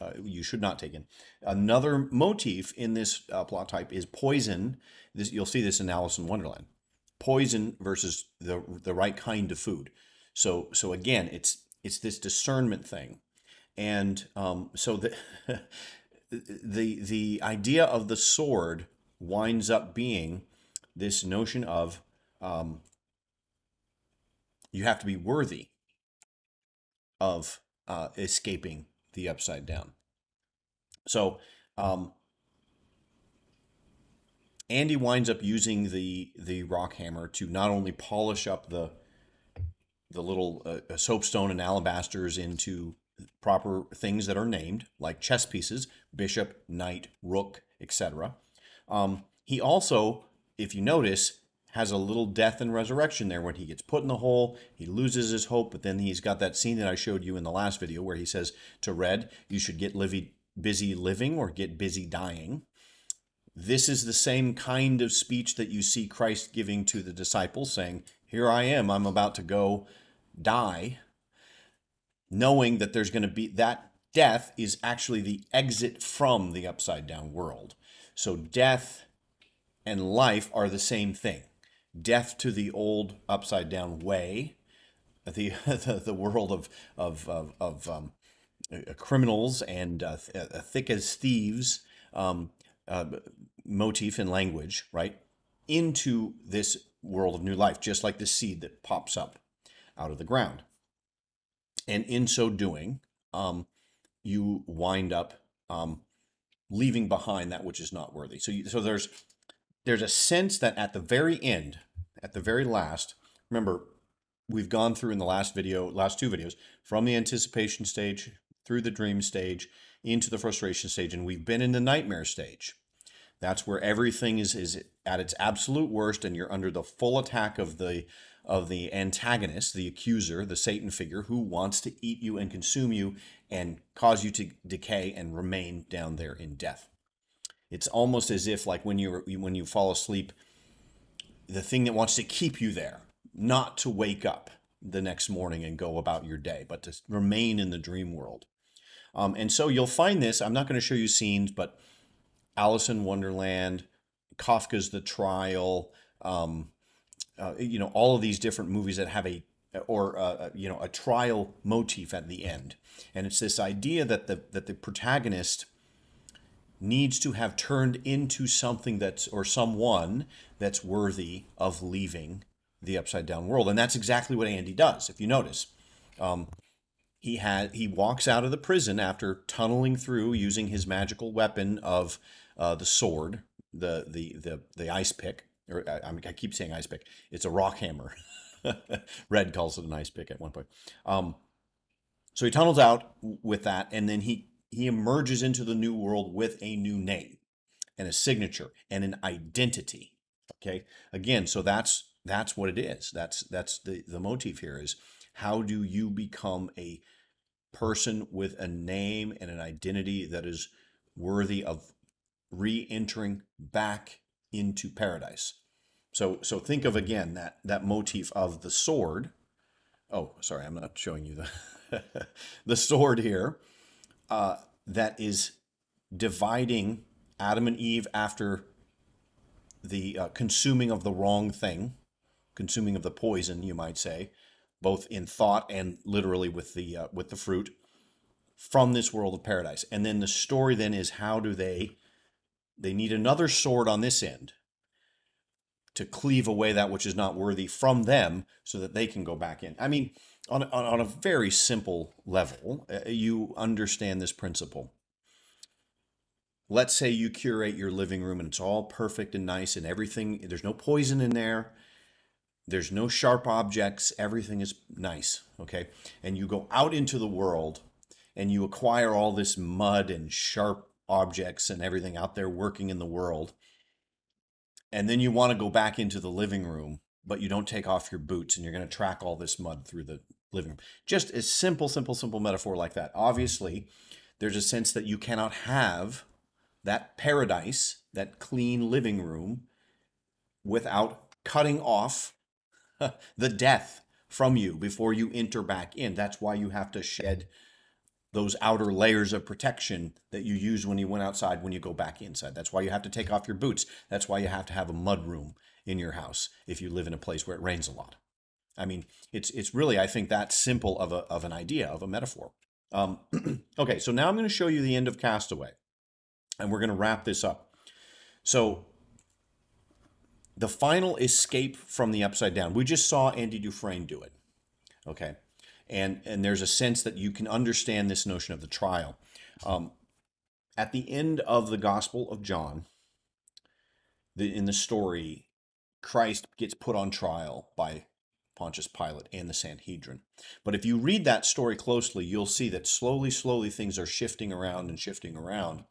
[SPEAKER 1] uh, you should not take in. Another motif in this uh, plot type is poison. This you'll see this in Alice in Wonderland. Poison versus the the right kind of food. So so again, it's it's this discernment thing, and um, so the (laughs) the the idea of the sword winds up being this notion of um, you have to be worthy of uh, escaping the upside down. So um, Andy winds up using the the rock hammer to not only polish up the the little uh, soapstone and alabasters into proper things that are named, like chess pieces, bishop, knight, rook, etc. Um, he also, if you notice, has a little death and resurrection there when he gets put in the hole. He loses his hope, but then he's got that scene that I showed you in the last video where he says to Red, You should get livy, busy living or get busy dying. This is the same kind of speech that you see Christ giving to the disciples, saying, Here I am, I'm about to go die, knowing that there's going to be that death is actually the exit from the upside down world. So death and life are the same thing death to the old upside down way, (laughs) the the, the world of of of, of um, uh, criminals and uh, th- uh, thick as thieves um, uh, motif and language, right, into this world of new life, just like the seed that pops up out of the ground. And in so doing, um, you wind up um, leaving behind that which is not worthy. So, you, so there's there's a sense that at the very end, at the very last, remember, we've gone through in the last video, last two videos, from the anticipation stage through the dream stage into the frustration stage, and we've been in the nightmare stage. That's where everything is is at its absolute worst, and you're under the full attack of the of the antagonist, the accuser, the Satan figure, who wants to eat you and consume you and cause you to decay and remain down there in death. It's almost as if, like when you when you fall asleep, the thing that wants to keep you there, not to wake up the next morning and go about your day, but to remain in the dream world. Um, and so you'll find this. I'm not going to show you scenes, but Alice in Wonderland, Kafka's The Trial, um, uh, you know, all of these different movies that have a or uh, uh, you know a trial motif at the end, and it's this idea that the that the protagonist needs to have turned into something that's or someone that's worthy of leaving the upside down world. And that's exactly what andy does if you notice. Um, he had he walks out of the prison after tunneling through using his magical weapon of uh, the sword the the the the ice pick or I, I keep saying ice pick. It's a rock hammer. (laughs) Red calls it an ice pick at one point. Um, so he tunnels out with that and then he he emerges into the new world with a new name and a signature and an identity okay? Again so that's that's what it is. That's that's the the motif here is how do you become a person with a name and an identity that is worthy of re-entering back into paradise? So so think of again that that motif of the sword. Oh sorry i'm not showing you the (laughs) the sword here uh, that is dividing Adam and Eve after the uh, consuming of the wrong thing, consuming of the poison, you might say, both in thought and literally with the uh, with the fruit from this world of paradise. And then the story then is how do they they need another sword on this end to cleave away that which is not worthy from them so that they can go back in. I mean, on, on, on a very simple level, uh, you understand this principle. Let's say you curate your living room and it's all perfect and nice and everything, there's no poison in there, there's no sharp objects, everything is nice, okay? And you go out into the world and you acquire all this mud and sharp objects and everything out there working in the world. And then you want to go back into the living room, but you don't take off your boots and you're going to track all this mud through the living room. Just a simple, simple, simple metaphor like that. Obviously, there's a sense that you cannot have that paradise, that clean living room, without cutting off (laughs) the death from you before you enter back in. That's why you have to shed those outer layers of protection that you use when you went outside when you go back inside. That's why you have to take off your boots. That's why you have to have a mud room in your house if you live in a place where it rains a lot. I mean, it's it's really I think that simple of a of an idea of a metaphor. Um, (clears throat) okay, so now I'm going to show you the end of Castaway, and we're going to wrap this up. So the final escape from the upside down. We just saw Andy Dufresne do it. Okay, and and there's a sense that you can understand this notion of the trial. Um, at the end of the Gospel of John, the, in the story, Christ gets put on trial by Pontius Pilate and the Sanhedrin. But if you read that story closely, you'll see that slowly, slowly things are shifting around and shifting around.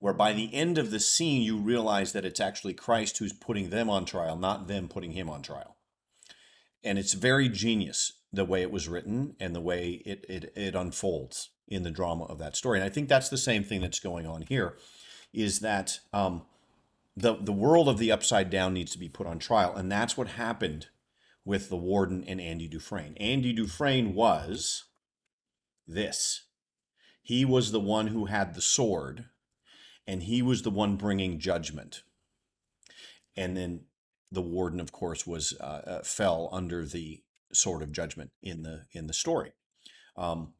[SPEAKER 1] Where by the end of the scene, you realize that it's actually Christ who's putting them on trial, not them putting him on trial. And it's very genius the way it was written and the way it, it, it unfolds in the drama of that story. And I think that's the same thing that's going on here is that um, the, the world of the upside down needs to be put on trial. And that's what happened with the warden and Andy Dufresne. Andy Dufresne was this. He was the one who had the sword, and he was the one bringing judgment. And then the warden, of course, was uh, uh, fell under the sword of judgment in the in the story, um,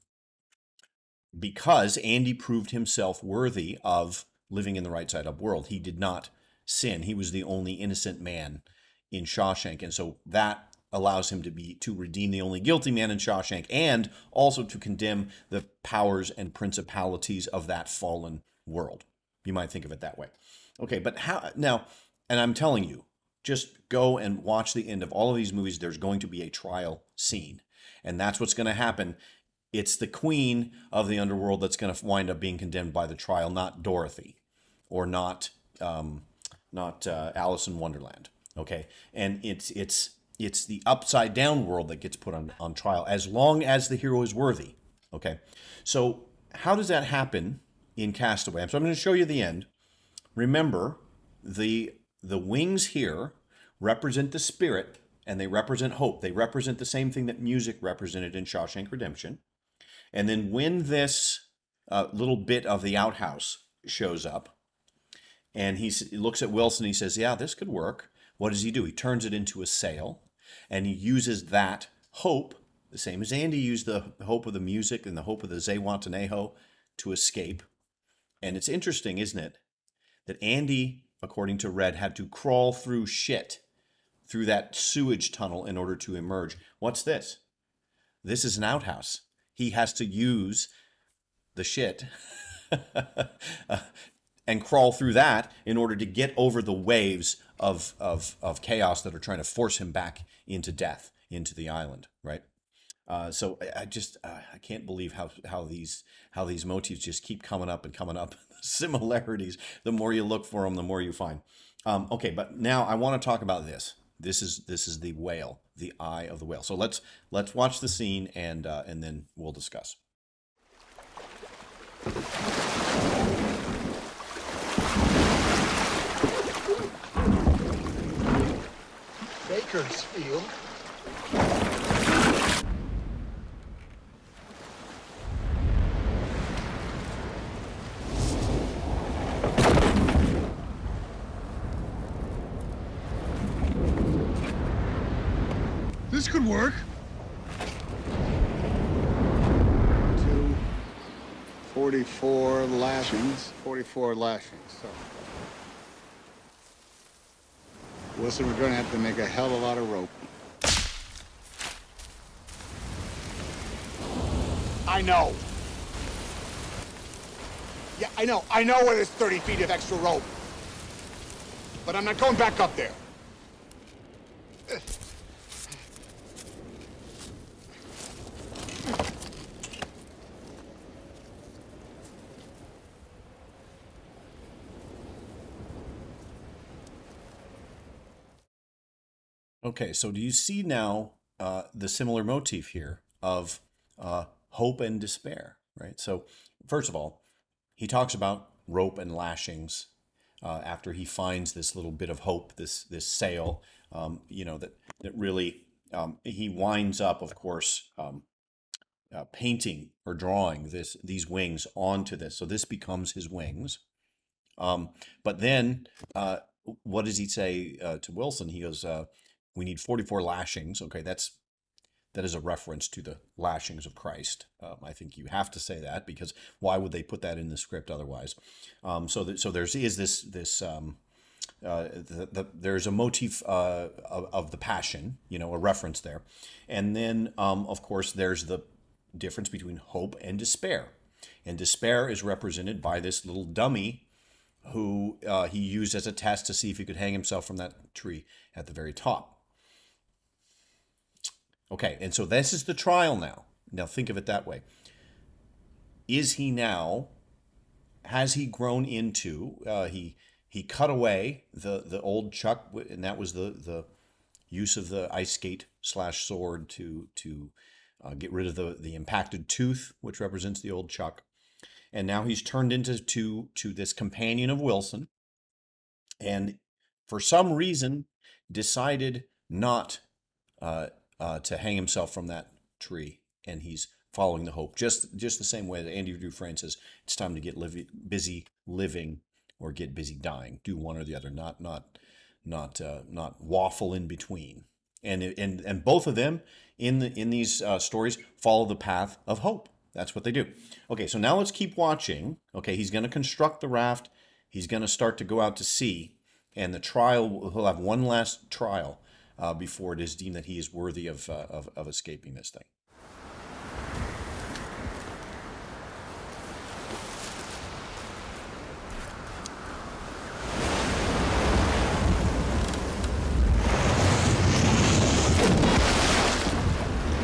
[SPEAKER 1] because Andy proved himself worthy of living in the right side up world. He did not sin. He was the only innocent man in Shawshank, and so that allows him to be to redeem the only guilty man in Shawshank and also to condemn the powers and principalities of that fallen world. You might think of it that way. Okay, but how now and I'm telling you, just go and watch the end of all of these movies there's going to be a trial scene. And that's what's going to happen. It's the queen of the underworld that's going to wind up being condemned by the trial, not Dorothy or not um, not uh, Alice in Wonderland. Okay, and it's it's it's the upside down world that gets put on on trial as long as the hero is worthy. Okay, so how does that happen in Castaway? So I'm going to show you the end. Remember, the the wings here represent the spirit and they represent hope. They represent the same thing that music represented in Shawshank Redemption. And then when this uh, little bit of the outhouse shows up, and he looks at Wilson, he says, "Yeah, this could work." What does he do? He turns it into a sail, and he uses that hope, the same as Andy used the hope of the music and the hope of the Zihuatanejo to escape. And it's interesting, isn't it, that Andy, according to Red, had to crawl through shit through that sewage tunnel in order to emerge. What's this? This is an outhouse. He has to use the shit (laughs) and crawl through that in order to get over the waves of, of, of chaos that are trying to force him back into death, into the island, right? Uh, so I, I just uh, I can't believe how how these how these motifs just keep coming up and coming up. (laughs) Similarities. The more you look for them, the more you find. Um, okay, but now I want to talk about this. This is this is the whale, the eye of the whale. So let's let's watch the scene and uh, and then we'll discuss.
[SPEAKER 12] Bakersfield. This could work. Two, 44 lashings. 44 lashings, so. Wilson, we're gonna have to make a hell of a lot of rope. I know. Yeah, I know. I know where there's 30 feet of extra rope. But I'm not going back up there.
[SPEAKER 1] Okay, so do you see now uh, the similar motif here of uh, hope and despair, right? So, first of all, he talks about rope and lashings uh, after he finds this little bit of hope, this this sail, um, you know, that that really um, he winds up, of course, um, uh, painting or drawing this these wings onto this. So this becomes his wings. Um, but then, uh, what does he say uh, to Wilson? He goes, uh, we need 44 lashings. Okay, that's that is a reference to the lashings of Christ. Um, I think you have to say that because why would they put that in the script otherwise? Um, so, that, so there's is this this um, uh, the, the, there's a motif uh, of, of, the passion, you know, a reference there, and then um, of course there's the difference between hope and despair, and despair is represented by this little dummy who uh, he used as a test to see if he could hang himself from that tree at the very top. Okay, and so this is the trial now. Now think of it that way. Is he now, has he grown into, uh, he he cut away the, the old chuck, and that was the, the use of the ice skate slash sword to, to uh, get rid of the, the impacted tooth, which represents the old chuck. And now he's turned into to, to this companion of Wilson, and for some reason decided not uh, uh, to hang himself from that tree, and he's following the hope. Just just the same way that Andy Dufresne says, it's time to get busy living or get busy dying. Do one or the other, not not not uh, not waffle in between. And and and both of them in the in these uh, stories follow the path of hope. That's what they do. Okay, so now let's keep watching. Okay, he's going to construct the raft. He's going to start to go out to sea, and the trial. He'll have one last trial uh, before it is deemed that he is worthy of, uh, of, of escaping this thing.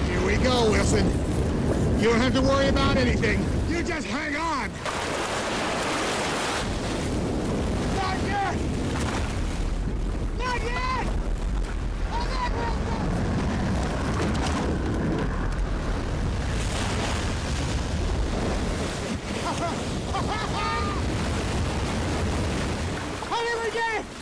[SPEAKER 12] Here we go, Wilson. You don't have to worry about anything. You just hang on. Not yet!
[SPEAKER 13] It!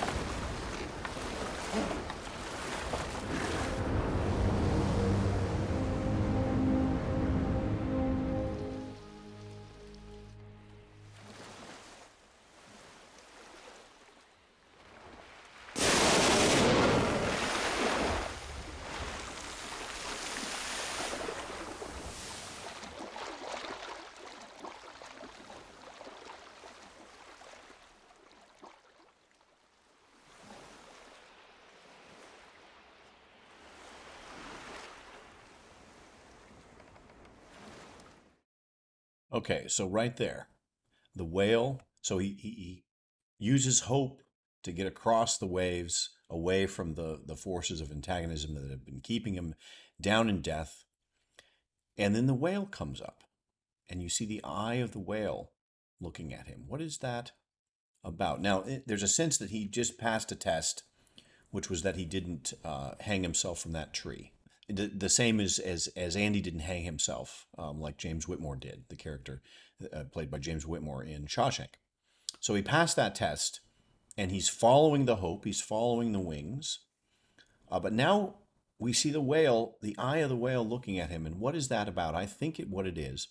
[SPEAKER 1] Okay, so right there, the whale. So he, he, he uses hope to get across the waves away from the, the forces of antagonism that have been keeping him down in death. And then the whale comes up, and you see the eye of the whale looking at him. What is that about? Now, it, there's a sense that he just passed a test, which was that he didn't uh, hang himself from that tree the, the same as, as as Andy didn't hang himself um, like James Whitmore did, the character uh, played by James Whitmore in Shawshank. So he passed that test, and he's following the hope. He's following the wings. Uh, but now we see the whale, the eye of the whale, looking at him. And what is that about? I think it, what it is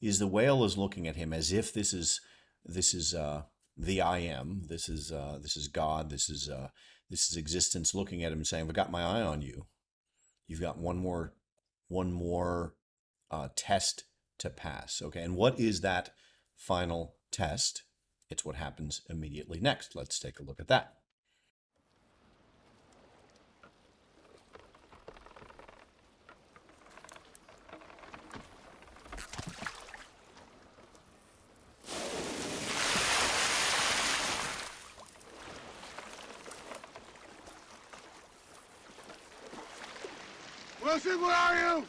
[SPEAKER 1] is the whale is looking at him as if this is this is uh, the I am. This is uh, this is God. This is uh, this is existence looking at him and saying, "I've got my eye on you." You've got one more one more uh, test to pass. Okay, and what is that final test? It's what happens immediately next. Let's take a look at that.
[SPEAKER 13] Wilson, where are you?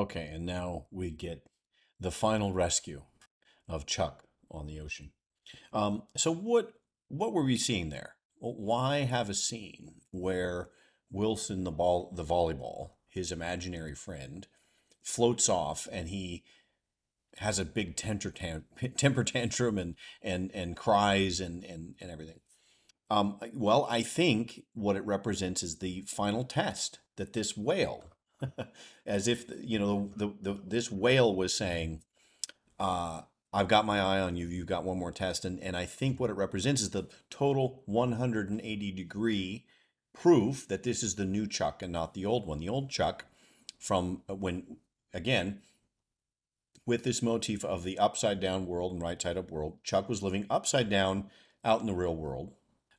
[SPEAKER 1] Okay, and now we get the final rescue of Chuck on the ocean. Um, so what what were we seeing there? Why have a scene where Wilson the ball the volleyball, his imaginary friend, floats off and he has a big (laughs) temper, tantrum and and and cries and and and everything. Um, well, I think what it represents is the final test that this whale (laughs) as if you know the, the, the this whale was saying uh, i've got my eye on you. You've got one more test. And and i think what it represents is the total 180 degree proof that this is the new chuck and not the old one. The old chuck from uh, when again with this motif of the upside down world and right side up world chuck was living upside down out in the real world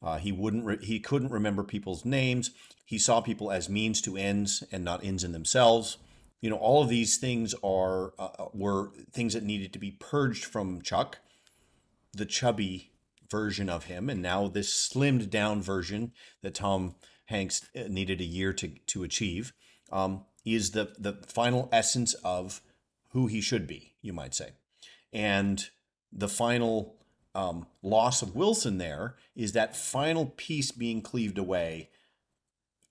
[SPEAKER 1] uh, he wouldn't. Re- he couldn't remember people's names. He saw people as means to ends and not ends in themselves. You know, all of these things are uh, uh, were things that needed to be purged from Chuck, the chubby version of him, and now this slimmed down version that Tom Hanks uh, needed a year to to achieve um, is the the final essence of who he should be, you might say, and the final um, loss of Wilson there is that final piece being cleaved away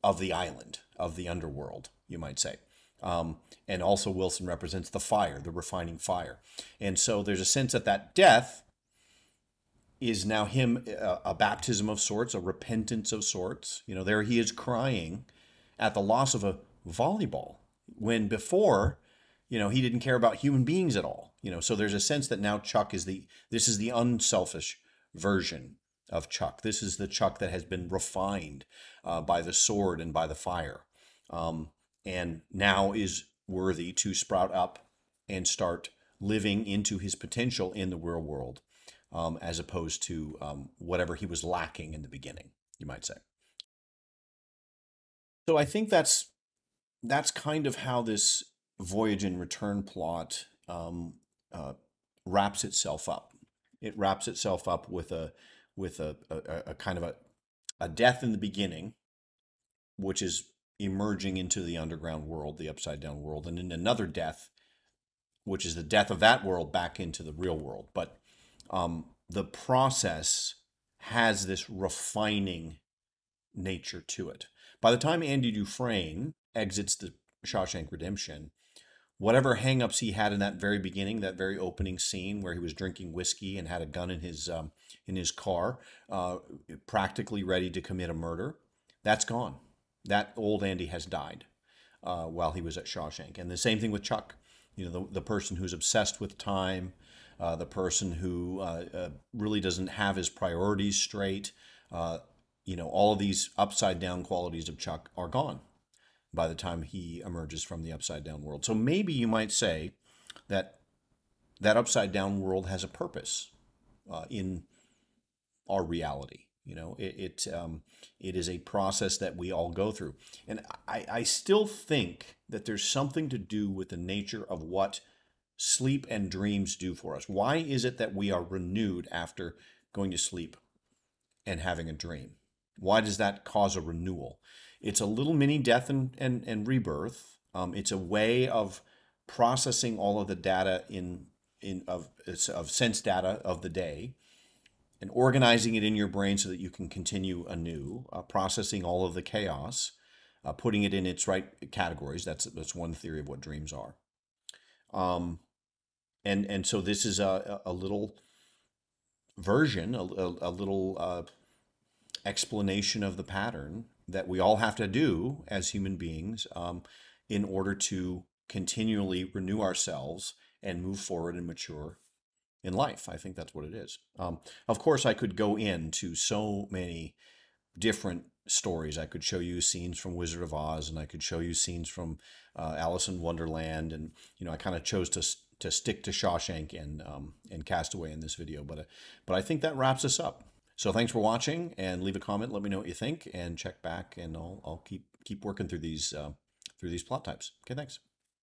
[SPEAKER 1] of the island, of the underworld, you might say. Um, and also, Wilson represents the fire, the refining fire. And so there's a sense that that death is now him a, a baptism of sorts, a repentance of sorts. You know, there he is crying at the loss of a volleyball when before you know he didn't care about human beings at all you know so there's a sense that now chuck is the this is the unselfish version of Chuck. This is the Chuck that has been refined uh, by the sword and by the fire, um, and now is worthy to sprout up and start living into his potential in the real world, um, as opposed to um, whatever he was lacking in the beginning, you might say. So I think that's that's kind of how this voyage and return plot um, uh, wraps itself up. It wraps itself up with a with a, a, a kind of a, a death in the beginning, which is emerging into the underground world, the upside down world, and then another death, which is the death of that world back into the real world. But um, the process has this refining nature to it. By the time Andy Dufresne exits the Shawshank Redemption, whatever hangups he had in that very beginning, that very opening scene where he was drinking whiskey and had a gun in his um, in his car, uh, practically ready to commit a murder, that's gone. That old Andy has died uh, while he was at Shawshank, and the same thing with Chuck. You know, the the person who's obsessed with time, uh, the person who uh, uh, really doesn't have his priorities straight. Uh, you know, all of these upside down qualities of Chuck are gone by the time he emerges from the upside down world. So maybe you might say that that upside down world has a purpose uh, in our reality. You know, it it, um, it is a process that we all go through, and I, I still think that there's something to do with the nature of what sleep and dreams do for us. Why is it that we are renewed after going to sleep and having a dream? Why does that cause a renewal? It's a little mini death and, and, and rebirth. Um, it's a way of processing all of the data in, in of, of sense data of the day and organizing it in your brain so that you can continue anew, uh, processing all of the chaos, uh, putting it in its right categories. That's, that's one theory of what dreams are. Um, and, and so this is a, a little version, a, a, a little uh, explanation of the pattern that we all have to do as human beings um, in order to continually renew ourselves and move forward and mature in life. I think that's what it is. Um, of course, I could go into so many different stories. I could show you scenes from Wizard of Oz, and I could show you scenes from uh, Alice in Wonderland, and you know, I kind of chose to to stick to Shawshank and um, and Castaway in this video, but uh, but I think that wraps us up. So thanks for watching and leave a comment. Let me know what you think and check back and I'll, I'll keep keep working through these uh, through these plot types. Okay, thanks.